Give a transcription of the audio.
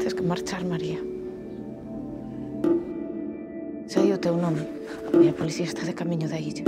Tens que marchar, María. Sei o teu nome e a policía está de camiño da illa.